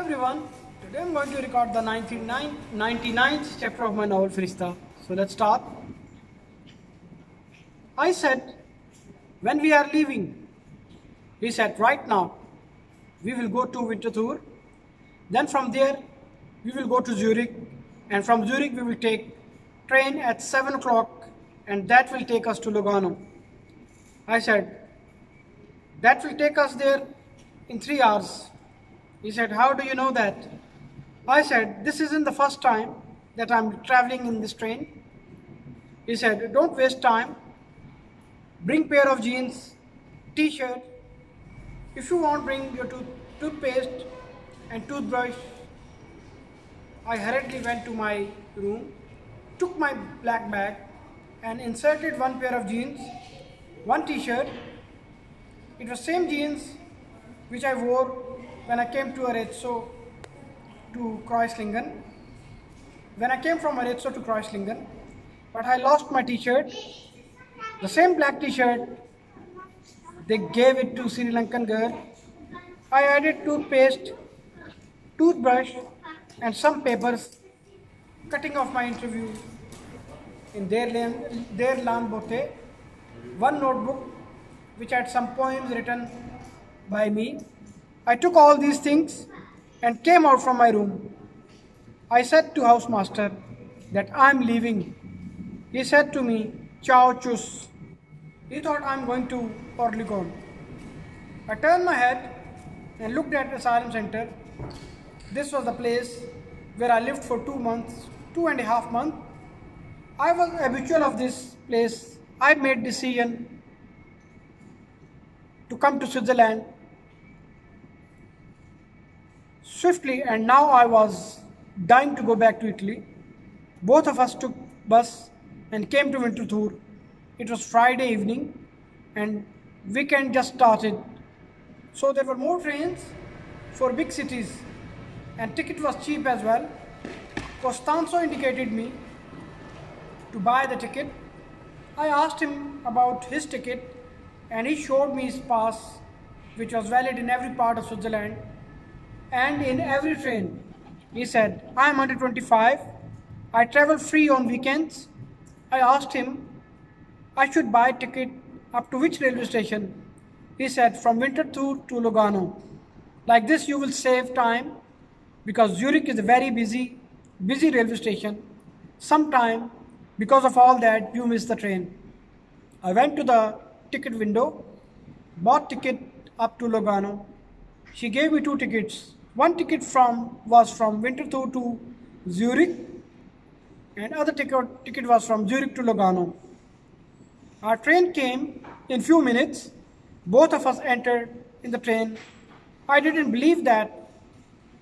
everyone, today I'm going to record the 99 99th chapter of my novel Farishta. So let's start. I said, when we are leaving, he said, right now, we will go to Winterthur. Then from there, we will go to Zurich. And from Zurich, we will take train at 7 o'clock and that will take us to Lugano. I said, that will take us there in three hours. He said, How do you know that? I said, This isn't the first time that I'm traveling in this train. He said, Don't waste time. Bring pair of jeans, t-shirt. If you want, bring your tooth toothpaste and toothbrush. I hurriedly went to my room, took my black bag and inserted one pair of jeans, one t-shirt. It was same jeans which I wore when I came to Arezzo to Kreuzlingen. When I came from Arezzo to Kreuzlingen, but I lost my t-shirt. The same black t-shirt, they gave it to Sri Lankan girl. I added toothpaste, toothbrush and some papers cutting off my interview in their their one notebook which had some poems written by me I took all these things and came out from my room. I said to housemaster that I'm leaving. He said to me, Ciao chus. He thought I'm going to Oerlikon. I turned my head and looked at the asylum center. This was the place where I lived for two months, two and a half months. I was habitual of this place. I made decision to come to Switzerland swiftly and now I was dying to go back to Italy. Both of us took bus and came to Winterthur. It was Friday evening and weekend just started. So there were more trains for big cities and ticket was cheap as well. Costanzo indicated me to buy the ticket. I asked him about his ticket and he showed me his pass which was valid in every part of Switzerland and in every train. He said, I am 125. I travel free on weekends. I asked him, I should buy a ticket up to which railway station? He said, from Winterthur to Lugano. Like this you will save time because Zurich is a very busy, busy railway station. Sometime because of all that you miss the train. I went to the ticket window, bought ticket up to Lugano. She gave me two tickets one ticket from was from Winterthur to Zurich and other ticket, ticket was from Zurich to Lugano. Our train came in few minutes. Both of us entered in the train. I didn't believe that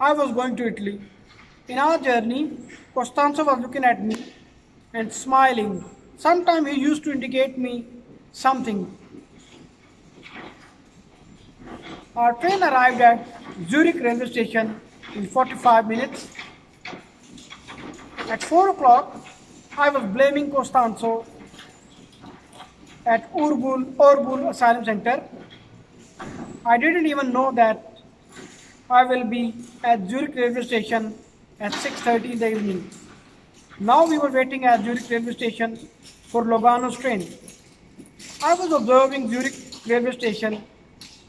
I was going to Italy. In our journey, Costanzo was looking at me and smiling. Sometimes he used to indicate me something. Our train arrived at Zurich railway station in 45 minutes. At 4 o'clock, I was blaming Costanzo at Urbul, Orbul Asylum Center. I didn't even know that I will be at Zurich railway station at 6.30 in the evening. Now we were waiting at Zurich railway station for Lugano's train. I was observing Zurich railway station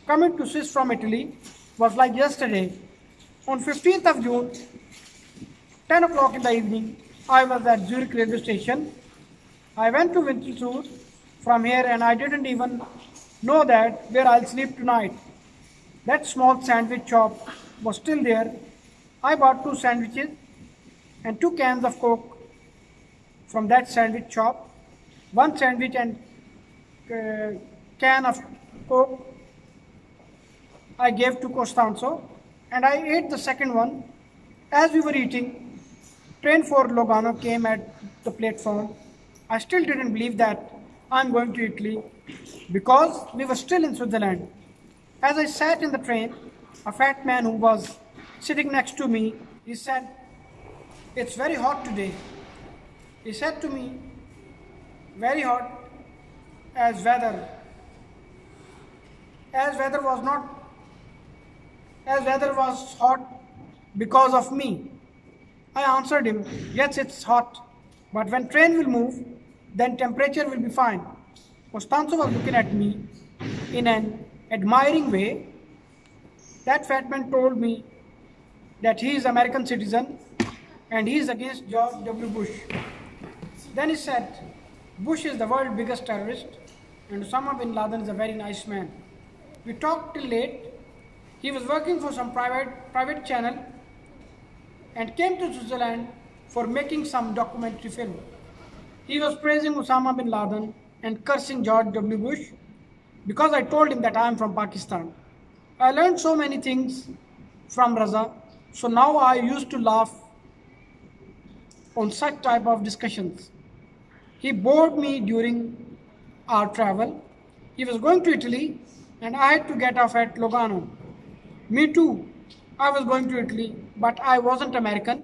coming to Swiss from Italy was like yesterday. On 15th of June, 10 o'clock in the evening, I was at Zurich railway station. I went to Winterthur from here and I didn't even know that where I'll sleep tonight. That small sandwich shop was still there. I bought two sandwiches and two cans of coke from that sandwich shop. One sandwich and uh, can of coke I gave to Costanzo and I ate the second one. As we were eating, train for Lugano came at the platform. I still didn't believe that I'm going to Italy because we were still in Switzerland. As I sat in the train, a fat man who was sitting next to me, he said, it's very hot today. He said to me, very hot as weather. As weather was not as weather was hot, because of me. I answered him, Yes, it's hot, but when train will move, then temperature will be fine. Costanzo was looking at me in an admiring way. That fat man told me that he is American citizen and he is against George W. Bush. Then he said, Bush is the world's biggest terrorist and Osama bin Laden is a very nice man. We talked till late. He was working for some private, private channel and came to Switzerland for making some documentary film. He was praising Osama bin Laden and cursing George W. Bush because I told him that I am from Pakistan. I learned so many things from Raza, so now I used to laugh on such type of discussions. He bored me during our travel. He was going to Italy and I had to get off at Lugano. Me too. I was going to Italy, but I wasn't American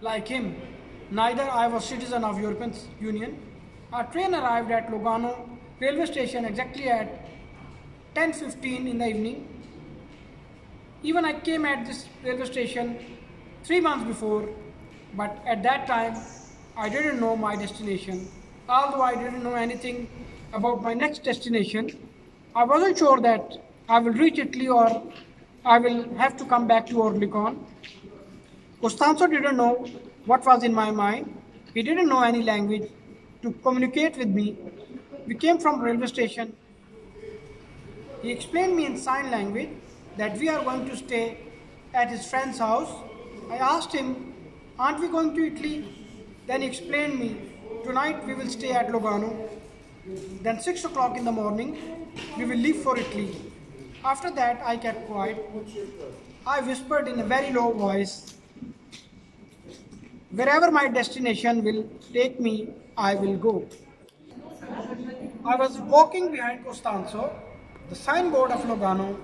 like him. Neither I was citizen of European Union. Our train arrived at Lugano railway station exactly at 10.15 in the evening. Even I came at this railway station three months before, but at that time I didn't know my destination. Although I didn't know anything about my next destination, I wasn't sure that I will reach Italy or I will have to come back to Oerlikon. Costanzo didn't know what was in my mind. He didn't know any language to communicate with me. We came from railway station. He explained me in sign language that we are going to stay at his friend's house. I asked him, aren't we going to Italy? Then he explained me, tonight we will stay at Lugano. Then 6 o'clock in the morning, we will leave for Italy. After that, I kept quiet. I whispered in a very low voice, Wherever my destination will take me, I will go. I was walking behind Costanzo, the signboard of Lugano.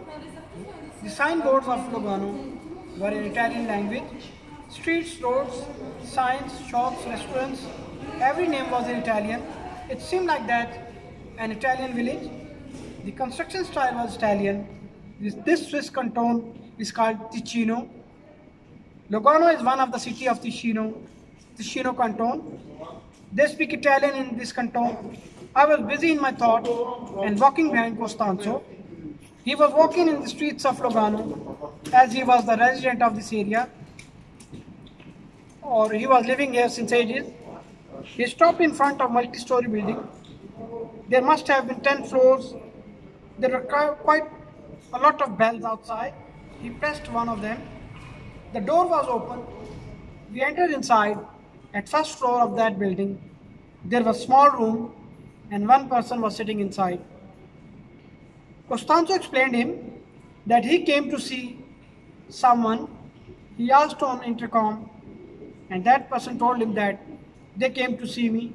The signboards of Lugano were in Italian language. Streets, roads, signs, shops, restaurants, every name was in Italian. It seemed like that an Italian village. The construction style was Italian. This, Swiss canton is called Ticino. Lugano is one of the city of Ticino, Ticino canton. They speak Italian in this canton. I was busy in my thought and walking behind Costanzo. He was walking in the streets of Lugano as he was the resident of this area or he was living here since ages. He stopped in front of multi-story building. There must have been 10 floors. There were quite a lot of bells outside. He pressed one of them. The door was open. We entered inside. At first floor of that building, there was a small room and one person was sitting inside. Costanzo explained him that he came to see someone. He asked on intercom and that person told him that they came to see me.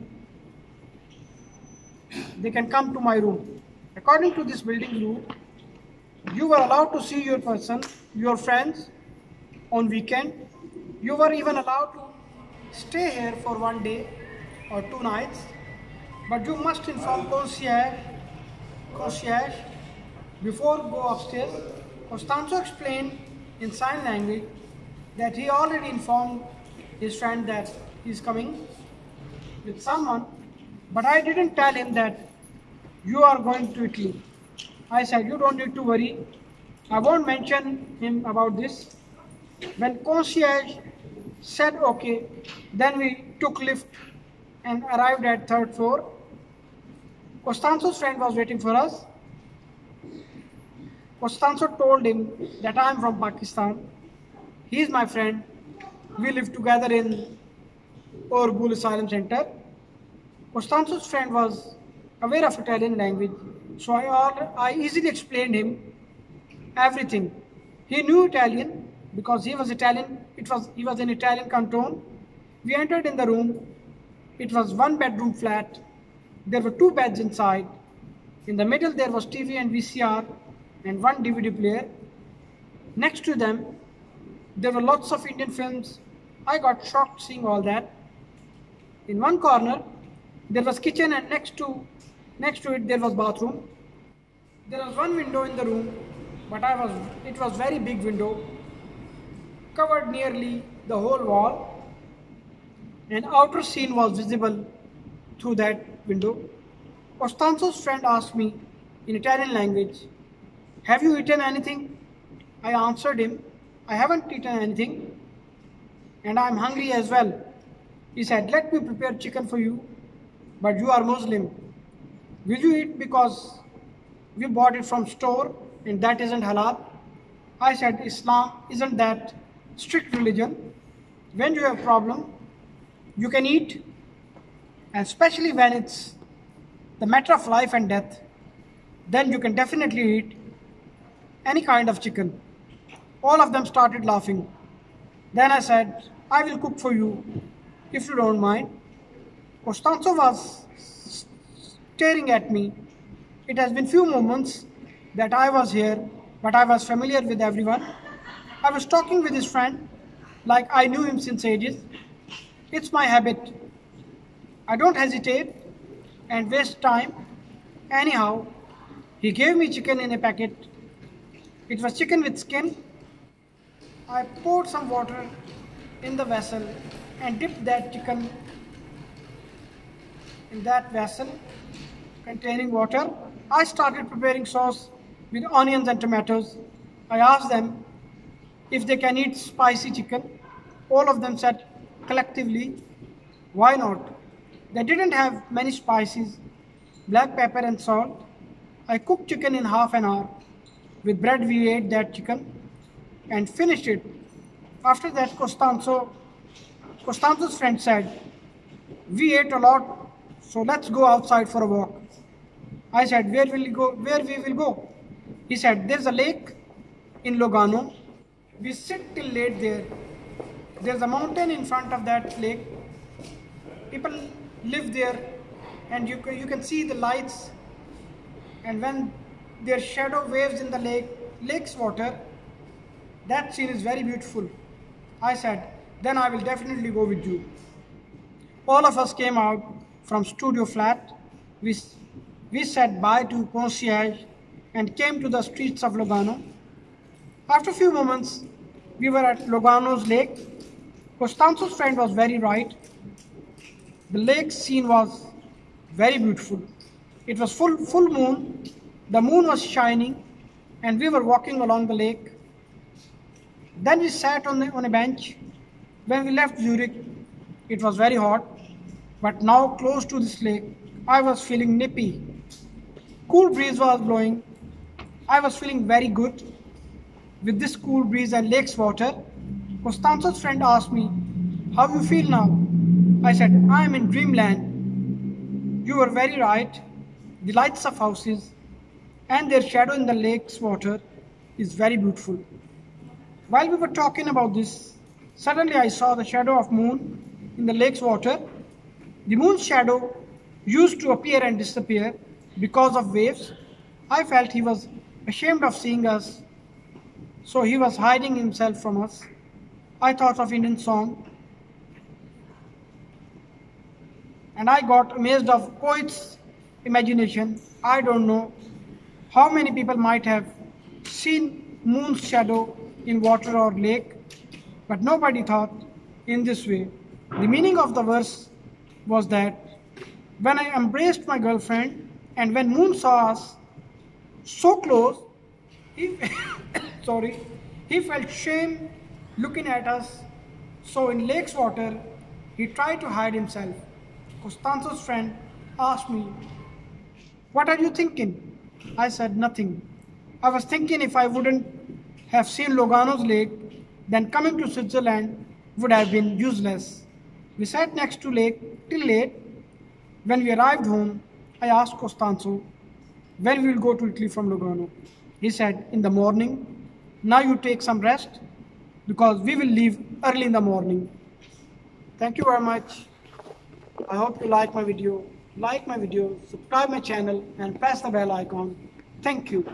They can come to my room. According to this building rule, you were allowed to see your person, your friends on weekend. You were even allowed to stay here for one day or two nights. But you must inform concierge, concierge before go upstairs. Costanzo explained in sign language that he already informed his friend that he's coming with someone, but I didn't tell him that you are going to Italy. I said, you don't need to worry. I won't mention him about this. When concierge said okay, then we took lift and arrived at third floor. Costanzo's friend was waiting for us. Costanzo told him that I am from Pakistan. He is my friend. We live together in Orgul Asylum Center. Costanzo's friend was aware of Italian language, so I, I easily explained him everything. He knew Italian because he was Italian. It was he was in Italian canton. We entered in the room. It was one bedroom flat. There were two beds inside. In the middle there was TV and VCR and one DVD player. Next to them there were lots of Indian films. I got shocked seeing all that. In one corner there was kitchen and next to next to it there was bathroom. There was one window in the room but I was it was very big window. covered nearly the whole wall. An outer scene was visible through that window. Costanzo's friend asked me in Italian language, Have you eaten anything? I answered him, I haven't eaten anything and I'm hungry as well. He said, Let me prepare chicken for you, but you are Muslim. Will you eat because we bought it from store and that isn't halal? I said, Islam isn't that strict religion. When you have problem, you can eat, and especially when it's the matter of life and death, then you can definitely eat any kind of chicken. All of them started laughing. Then I said, I will cook for you if you don't mind. Costanzo was staring at me. It has been few moments that I was here, but I was familiar with everyone. I was talking with his friend like I knew him since ages. It's my habit. I don't hesitate and waste time. Anyhow, he gave me chicken in a packet. It was chicken with skin. I poured some water in the vessel and dipped that chicken in that vessel containing water. I started preparing sauce with onions and tomatoes. I asked them if they can eat spicy chicken. All of them said collectively, why not? They didn't have many spices, black pepper and salt. I cooked chicken in half an hour. With bread we ate that chicken and finished it. After that Costanzo, Costanzo's friend said, we ate a lot, so let's go outside for a walk. I said, where will go? Where we will go? He said, there's a lake in Lugano. We sit till late there. There's a mountain in front of that lake. People live there and you can, you can see the lights and when their shadow waves in the lake, lake's water, that scene is very beautiful. I said, then I will definitely go with you. All of us came out from studio flat. We, we said bye to concierge and came to the streets of Lugano. After a few moments, we were at Lugano's lake. Costanzo's friend was very right. The lake scene was very beautiful. It was full, full moon. The moon was shining and we were walking along the lake. Then we sat on, the, on a bench. When we left Zurich, it was very hot. But now close to this lake, I was feeling nippy. Cool breeze was blowing. I was feeling very good. With this cool breeze and lake's water, Costanzo's friend asked me, how you feel now? I said, I am in dreamland. You were very right. The lights of houses and their shadow in the lake's water is very beautiful. While we were talking about this, suddenly I saw the shadow of moon in the lake's water. The moon's shadow used to appear and disappear because of waves. I felt he was ashamed of seeing us, so he was hiding himself from us. I thought of Indian song and I got amazed of poet's imagination. I don't know how many people might have seen moon's shadow in water or lake, but nobody thought in this way. The meaning of the verse was that when I embraced my girlfriend and when moon saw us so close, he, sorry, he felt shame looking at us. So in lake's water, he tried to hide himself. Costanzo's friend asked me, What are you thinking? I said, Nothing. I was thinking if I wouldn't have seen Lugano's lake, then coming to Switzerland would have been useless. We sat next to lake till late. When we arrived home, I asked Costanzo, when we will go to Italy from Lugano. He said, in the morning. Now you take some rest because we will leave early in the morning. Thank you very much. I hope you like my video. Like my video, subscribe my channel and press the bell icon. Thank you.